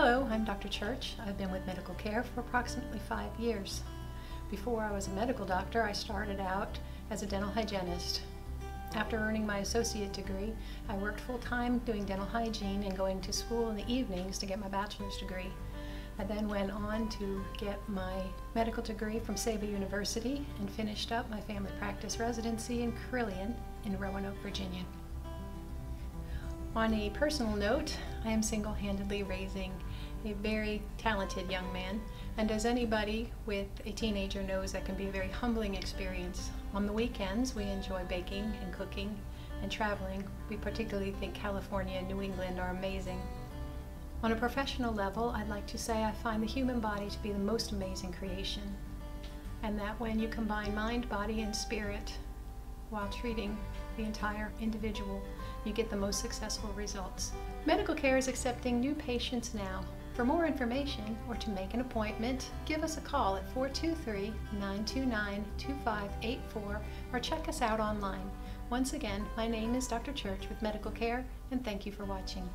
Hello, I'm Dr. Church. I've been with Medical Care for approximately five years. Before I was a medical doctor, I started out as a dental hygienist. After earning my associate degree, I worked full-time doing dental hygiene and going to school in the evenings to get my bachelor's degree. I then went on to get my medical degree from Saba University and finished up my family practice residency in Carilion in Roanoke, Virginia. On a personal note, I am single-handedly raising a very talented young man, and as anybody with a teenager knows, that can be a very humbling experience. On the weekends, we enjoy baking and cooking and traveling. We particularly think California and New England are amazing. On a professional level, I'd like to say I find the human body to be the most amazing creation, and that when you combine mind, body, and spirit while treating the entire individual, you get the most successful results. Medical Care is accepting new patients now. For more information or to make an appointment, give us a call at 423 929 2584 or check us out online. Once again, my name is Dr. Church with Medical Care, and thank you for watching.